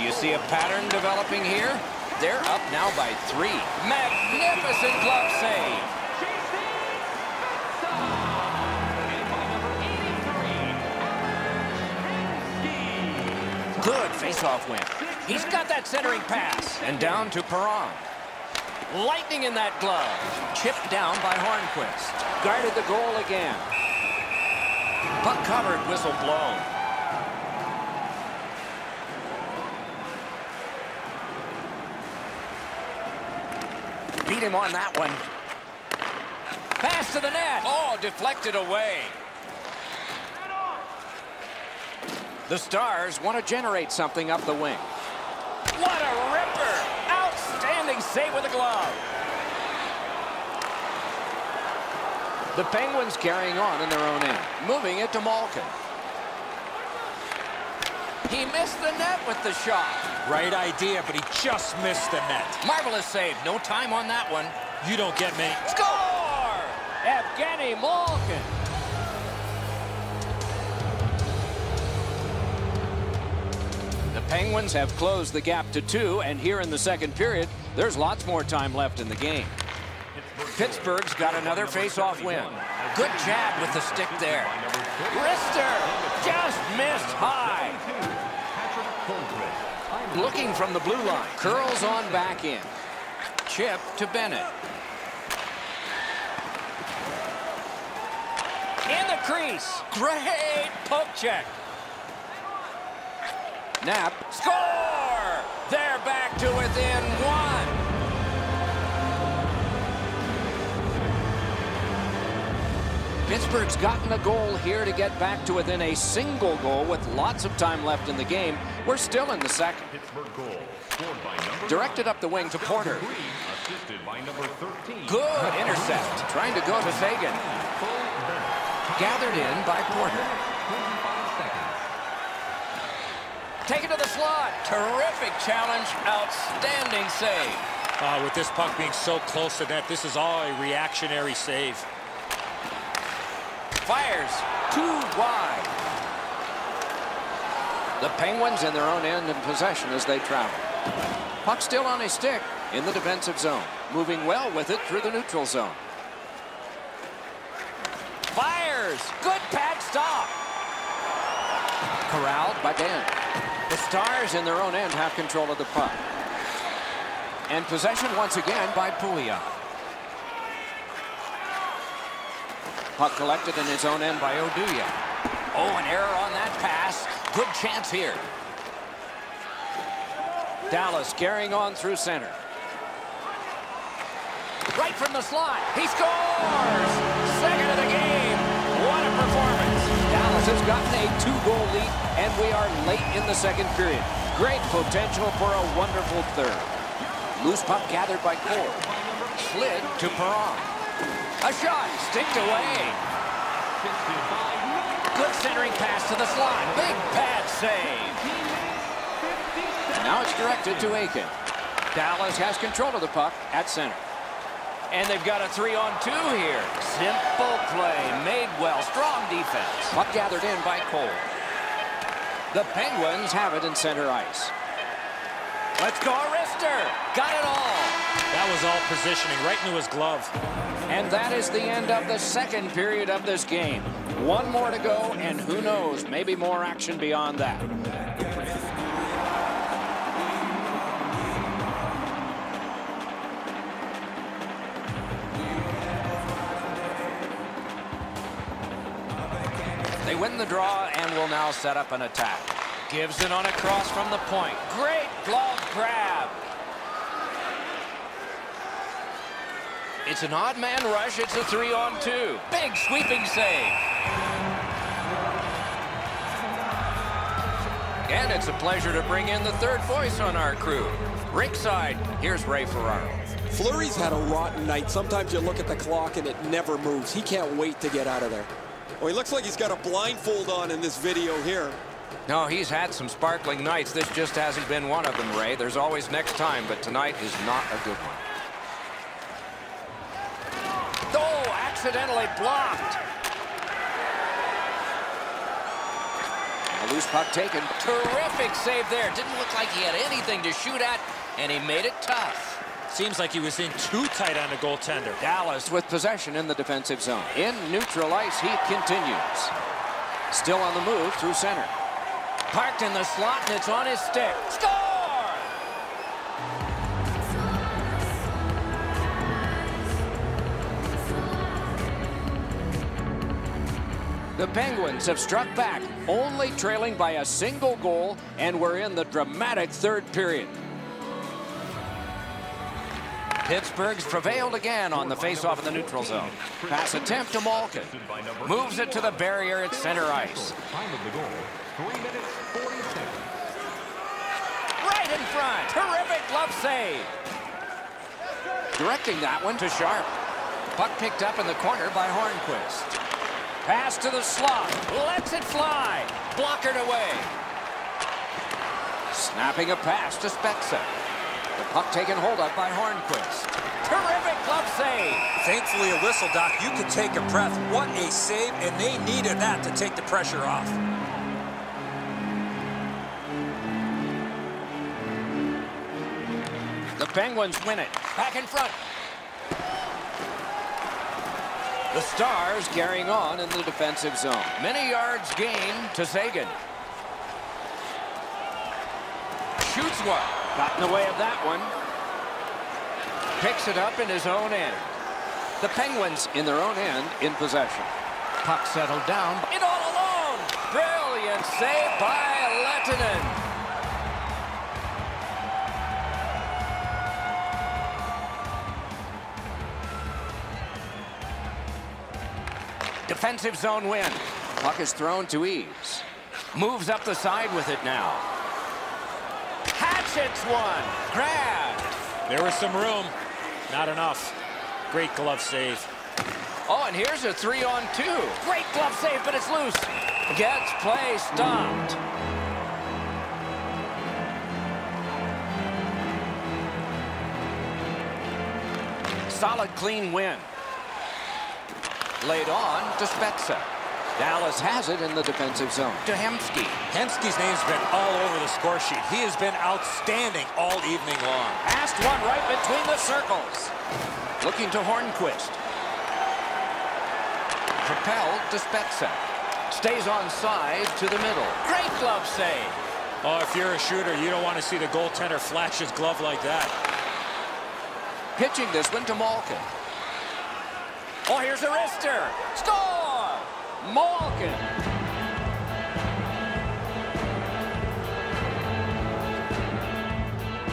Do you see a pattern developing here? They're up now by three. Magnificent glove save. Good face-off win. He's got that centering pass. And down to Perron. Lightning in that glove. Chipped down by Hornqvist. Guarded the goal again. Puck covered, whistle blown. Beat him on that one. Pass to the net. Oh, deflected away. The Stars want to generate something up the wing. What a ripper! Outstanding save with a glove. The Penguins carrying on in their own end, moving it to Malkin. He missed the net with the shot. Right idea, but he just missed the net. Marvelous save. No time on that one. You don't get me. Score! Evgeny Malkin. The Penguins have closed the gap to two, and here in the second period, there's lots more time left in the game. Pittsburgh's got another face-off win. Good jab with the stick there. Wrister just missed high. Looking from the blue line. Curls on back in. Chip to Bennett. In the crease. Great poke check. Knapp. Score! They're back to within Pittsburgh's gotten a goal here to get back to within a single goal with lots of time left in the game. We're still in the second. Pittsburgh goal scored by number Directed up the wing to Porter. Good intercept. Trying to go to Fagan. Gathered in by Porter. Taken to the slot. Terrific challenge. Outstanding save. Uh, with this puck being so close to net, this is all a reactionary save. Fires. Too wide. The Penguins in their own end in possession as they travel. Puck still on his stick in the defensive zone. Moving well with it through the neutral zone. Fires. Good pad stop. Corralled by Dan. The Stars in their own end have control of the puck. And possession once again by Pouliot. Puck collected in his own end by Oduya. Oh, an error on that pass. Good chance here. Dallas carrying on through center. Right from the slot. He scores! Second of the game. What a performance. Dallas has gotten a two-goal lead, and we are late in the second period. Great potential for a wonderful third. Loose puck gathered by Cole. Slid to Perron. A shot, sticked away. Good centering pass to the slot. Big pad save. And now it's directed to Eakin. Dallas has control of the puck at center. And they've got a three-on-two here. Simple play, made well, strong defense. Puck gathered in by Cole. The Penguins have it in center ice. Let's go, Rister. Got it all. That was all positioning right into his glove. And that is the end of the second period of this game. One more to go, and who knows, maybe more action beyond that. They win the draw and will now set up an attack. Gives it on a cross from the point. Great glove grab. It's an odd man rush. It's a three on two. Big sweeping save. And it's a pleasure to bring in the third voice on our crew. Rinkside, here's Ray Ferraro. Fleury's had a rotten night. Sometimes you look at the clock and it never moves. He can't wait to get out of there. Well, he looks like he's got a blindfold on in this video here. No, he's had some sparkling nights. This just hasn't been one of them, Ray. There's always next time, but tonight is not a good one. Oh, accidentally blocked. A loose puck taken. Terrific save there. Didn't look like he had anything to shoot at, and he made it tough. Seems like he was in too tight on the goaltender. Dallas with possession in the defensive zone. In neutral ice, he continues. Still on the move through center. Parked in the slot, and it's on his stick. Score! The Penguins have struck back, only trailing by a single goal, and we're in the dramatic third period. Pittsburgh's prevailed again on the faceoff in the neutral zone. Pass attempt to Malkin. Moves it to the barrier at center ice. Time of the goal, 3 minutes 40 seconds. Right in front. Terrific glove save. Directing that one to Sharp. Puck picked up in the corner by Hornqvist. Pass to the slot. Lets it fly. Blockered away. Snapping a pass to Spezza. The puck taken hold of by Hornqvist. Terrific glove save. Thankfully, a whistle, Doc. You could take a breath. What a save, and they needed that to take the pressure off. Penguins win it. Back in front. The Stars carrying on in the defensive zone. Many yards gained to Sagan. Shoots one. Got in the way of that one. Picks it up in his own end. The Penguins in their own end in possession. Puck settled down. It all alone. Brilliant save by Lehtonen. Defensive zone win. Puck is thrown to Eaves. Moves up the side with it now. Hatchets one. Grabbed. There was some room. Not enough. Great glove save. Oh, and here's a three on two. Great glove save, but it's loose. Gets play stopped. Solid, clean win. Laid on to Spezza. Dallas has it in the defensive zone. To Hemsky. Hemsky's name's been all over the score sheet. He has been outstanding all evening long. Passed one right between the circles. Looking to Hornqvist. Propelled to Spezza. Stays on side to the middle. Great glove save. Oh, if you're a shooter, you don't want to see the goaltender flash his glove like that. Pitching this one to Malkin. Oh, here's a wrister. Score! Malkin.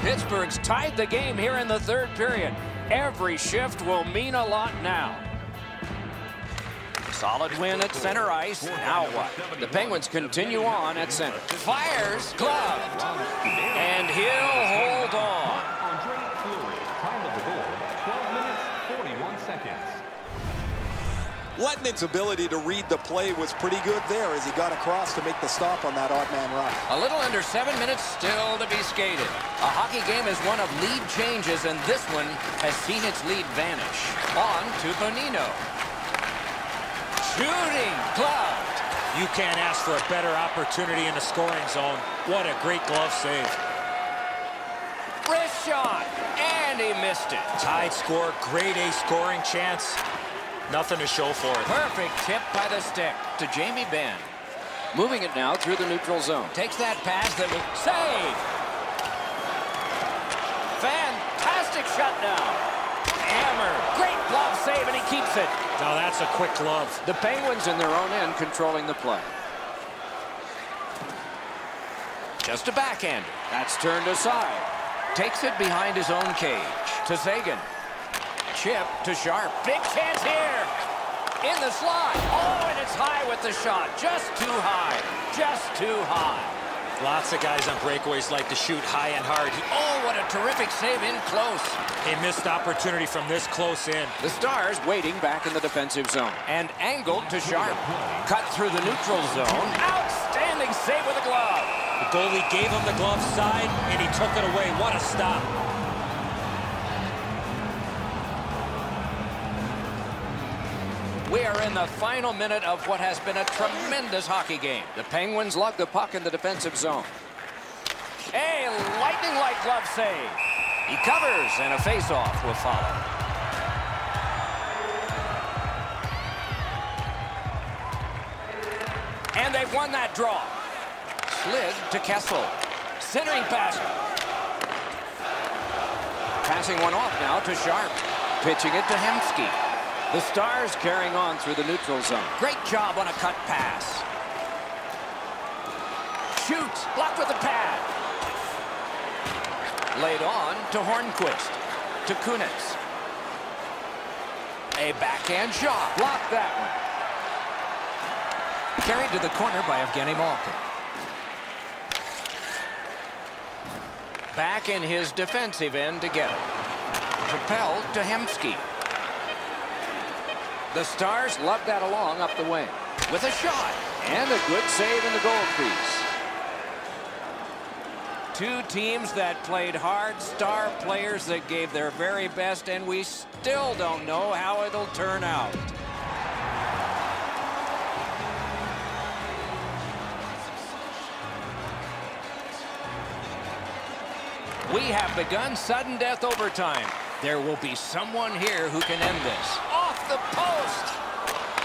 Pittsburgh's tied the game here in the third period. Every shift will mean a lot now. Solid win at center ice. Now what? The Penguins continue on at center. Fires, gloved, and he'll hold on. Andre Fleury. Time of the goal, 12 minutes 41 seconds. Lehtonen's ability to read the play was pretty good there as he got across to make the stop on that odd man rush. A little under seven minutes still to be skated. A hockey game is one of lead changes, and this one has seen its lead vanish. On to Bonino. Shooting, gloved. You can't ask for a better opportunity in the scoring zone. What a great glove save. Wrist shot, and he missed it. Tied score, grade A scoring chance. Nothing to show for it. Perfect tip by the stick to Jamie Benn. Moving it now through the neutral zone. Takes that pass that was save. Fantastic shutdown. Hammer. Great glove save, and he keeps it. Now that's a quick glove. The Penguins in their own end controlling the play. Just a backhand. That's turned aside. Takes it behind his own cage. To Sagan. Chip to Sharp. Big chance here. In the slot. Oh, and it's high with the shot. Just too high. Just too high. Lots of guys on breakaways like to shoot high and hard. Oh, what a terrific save in close. A missed opportunity from this close in. The Stars waiting back in the defensive zone. And angled to Sharp. Cut through the neutral zone. Outstanding save with a glove. The goalie gave him the glove side, and he took it away. What a stop. We are in the final minute of what has been a tremendous hockey game. The Penguins lug the puck in the defensive zone. A lightning-like glove save. He covers, and a face-off will follow. And they've won that draw. Slid to Kessel. Centering pass. Passing one off now to Sharp. Pitching it to Hemsky. The Stars carrying on through the neutral zone. Great job on a cut pass. Shoots. Blocked with a pad. Laid on to Hornqvist. To Kunitz. A backhand shot. Blocked that one. Carried to the corner by Evgeny Malkin. Back in his defensive end to get it. Propelled to Hemsky. The Stars lug that along up the wing. With a shot. And a good save in the goal crease. Two teams that played hard, star players that gave their very best, and we still don't know how it'll turn out. We have begun sudden death overtime. There will be someone here who can end this. The post.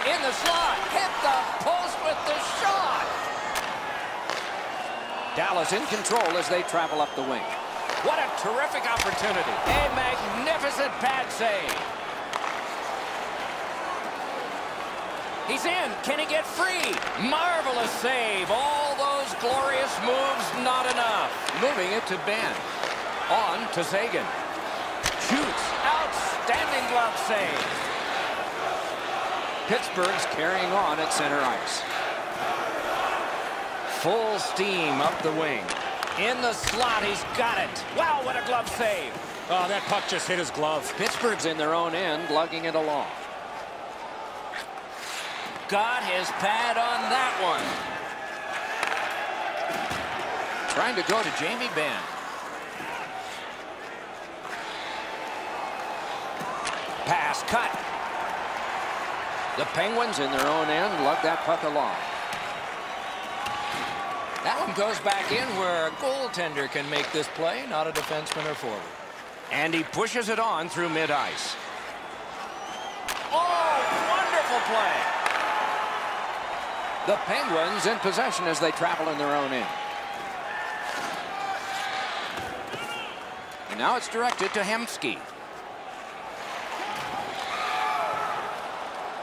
In the slot. Hit the post with the shot. Dallas in control as they travel up the wing. What a terrific opportunity. A magnificent pad save. He's in. Can he get free? Marvelous save. All those glorious moves, not enough. Moving it to Benn. On to Seguin. Shoots. Outstanding glove save. Pittsburgh's carrying on at center ice. Full steam up the wing. In the slot, he's got it. Wow, what a glove save. Oh, that puck just hit his glove. Pittsburgh's in their own end, lugging it along. Got his pad on that one. Trying to go to Jamie Benn. Pass cut. The Penguins in their own end lug that puck along. That one goes back in where a goaltender can make this play, not a defenseman or forward. And he pushes it on through mid-ice. Oh, wonderful play. The Penguins in possession as they travel in their own end. And now it's directed to Hemsky.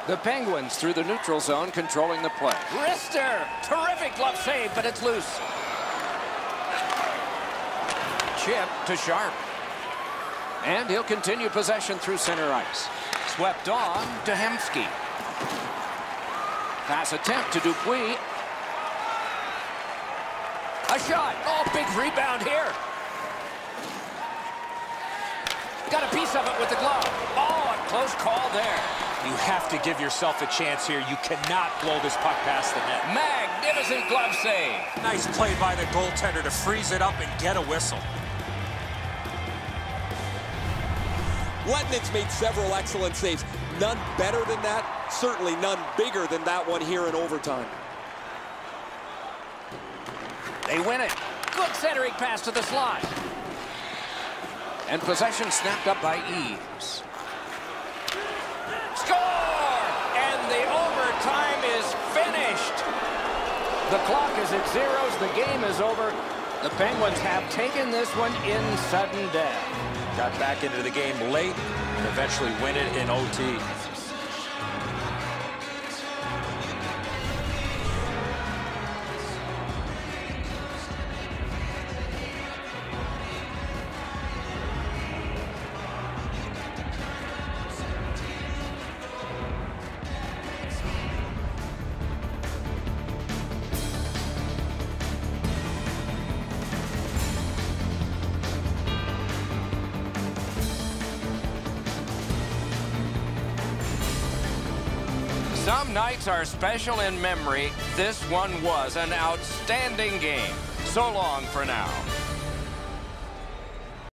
The Penguins through the neutral zone controlling the play. Wrister! Terrific glove save, but it's loose. Chip to Sharp. And he'll continue possession through center ice. Swept on to Hemsky. Pass attempt to Dupuis. A shot. Oh, big rebound here. Got a piece of it with the glove. Oh, a close call there. You have to give yourself a chance here. You cannot blow this puck past the net. Magnificent glove save. Nice play by the goaltender to freeze it up and get a whistle. Lehtonen made several excellent saves. None better than that. Certainly none bigger than that one here in overtime. They win it. Good centering pass to the slot. And possession snapped up by Eaves. Score! And the overtime is finished. The clock is at zeros. The game is over. The Penguins have taken this one in sudden death. Got back into the game late and eventually win it in OT. Some nights are special in memory. This one was an outstanding game. So long for now.